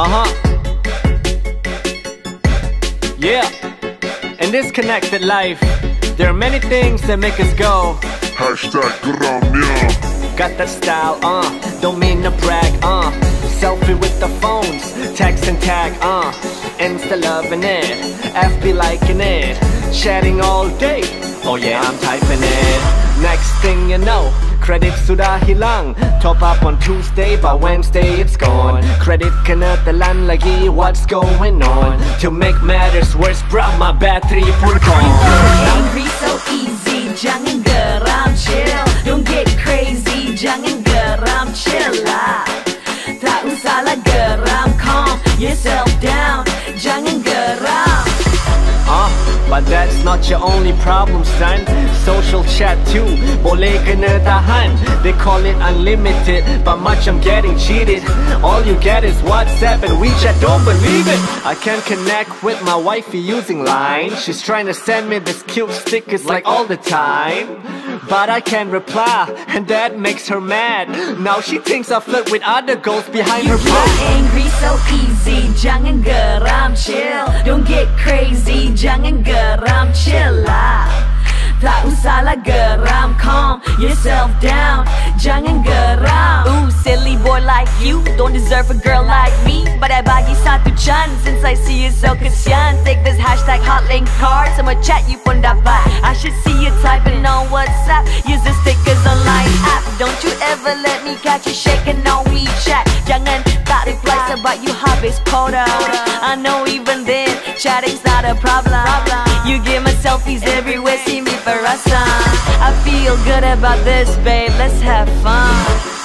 Uh huh. Yeah. In this connected life, there are many things that make us go. Hashtag Geramnye. Got that style, uh, don't mean to brag, uh. Selfie with the phones, text and tag, uh. Insta loving it, FB liking it, chatting all day. Oh yeah, I'm typing it. Next thing you know, credit sudah hilang. Top up on Tuesday, but Wednesday it's gone. Credit kena telan lagi, what's going on? To make matters worse, bruh, my battery pun gone. Angry so easy, jangan geram chill Don't get crazy, jangan geram chill lah Tak usahlah geram, calm yourself down but that's not your only problem, son. Social chat too, boleh kena tahan. They call it unlimited, but much I'm getting cheated. All you get is WhatsApp and WeChat, don't believe it. I can't connect with my wifey using Line. She's trying to send me this cute stickers like all the time. But I can't reply, and that makes her mad. Now she thinks I flirt with other girls behind You her get back. angry so easy, jangan geram chill. Don't get crazy, jangan geram chill lah Tak usahlah geram, calm. Yourself down Jangan geram Ooh, silly boy like you Don't deserve a girl like me. But I bagi satu chance Since I see you so kesian Take this hashtag hotlink card Sama chat you pun dapat I should see you typing on WhatsApp Use the stickers online app Don't you ever let me catch you shaking on WeChat Jangan tak reply sebab you habis quota I know even then Chatting's not a problem. You give my selfies everywhere See me for us I feel good about this babe. Let's have fun